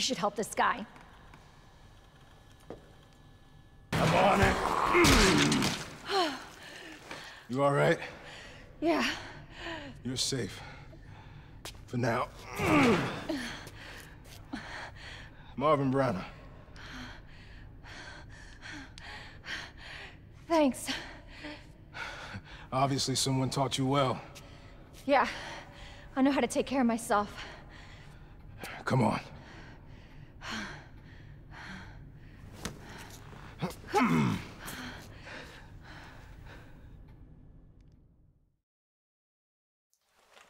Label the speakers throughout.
Speaker 1: Should help this guy.
Speaker 2: I'm on it. You all right?
Speaker 1: Yeah.
Speaker 2: You're safe. For now. Marvin Branagh.
Speaker 1: Thanks.
Speaker 2: Obviously someone taught you well.
Speaker 1: Yeah. I know how to take care of myself.
Speaker 2: Come on.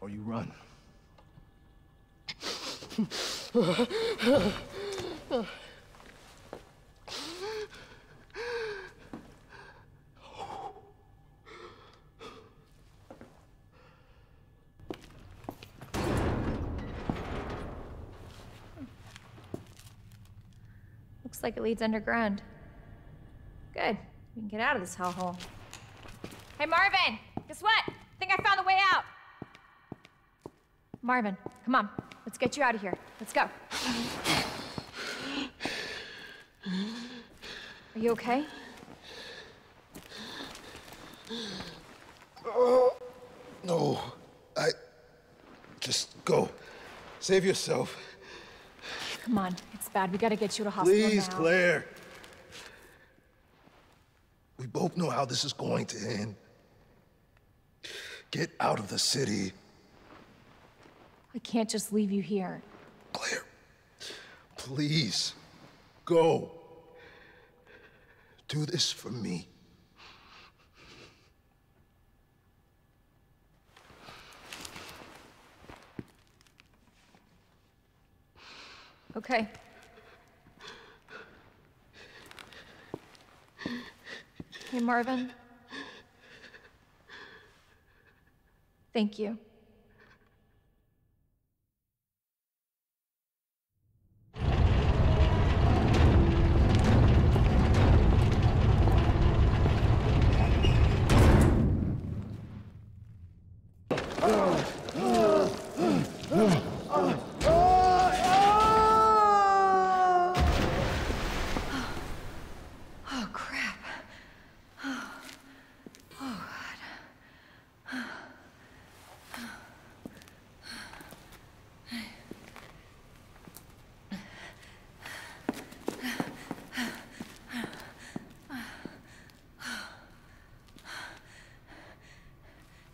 Speaker 2: Or you run.
Speaker 1: Looks like it leads underground. Good. We can get out of this hellhole. Hey, Marvin! Guess what? I think I found the way out! Marvin, come on. Let's get you out of here. Let's go. Are you okay?
Speaker 2: No, I... Just go. Save yourself.
Speaker 1: Come on. It's bad. We gotta get you to hospital
Speaker 2: Please,
Speaker 1: now.
Speaker 2: Claire. We both know how this is going to end. Get out of the city.
Speaker 1: I can't just leave you here.
Speaker 2: Claire, please, go. Do this for me.
Speaker 1: Okay. Hey, Marvin. Thank you. Oh, crap.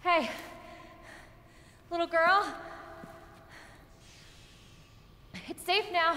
Speaker 1: Hey, little girl. It's safe now.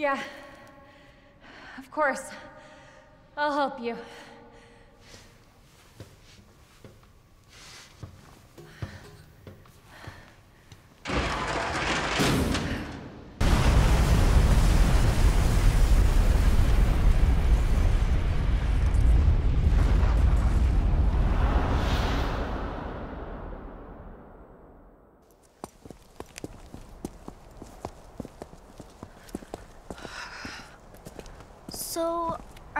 Speaker 1: Yeah. Of course. I'll help you.
Speaker 3: So, are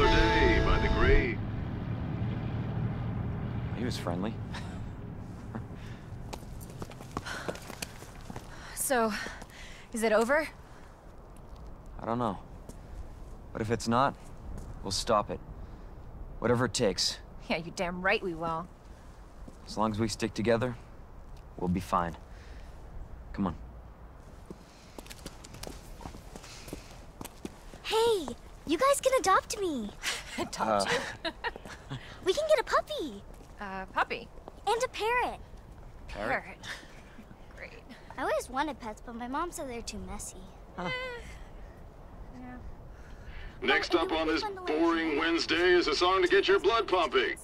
Speaker 4: Another Day by The Grave.
Speaker 5: He was friendly.
Speaker 1: So, is it over?
Speaker 5: I don't know. But if it's not, we'll stop it. Whatever it takes.
Speaker 1: Yeah, you damn right we will.
Speaker 5: As long as we stick together, we'll be fine. Come on.
Speaker 3: Hey! You guys can adopt me!
Speaker 1: Told you.
Speaker 3: We can get a puppy!
Speaker 1: Uh, puppy.
Speaker 3: And a parrot!
Speaker 1: Parrot. Great.
Speaker 3: I always wanted pets, but my mom said they're too messy.
Speaker 4: Next
Speaker 3: Oh,
Speaker 4: up on this
Speaker 3: found the way.
Speaker 4: boring Wednesday is a song to get your blood pumping.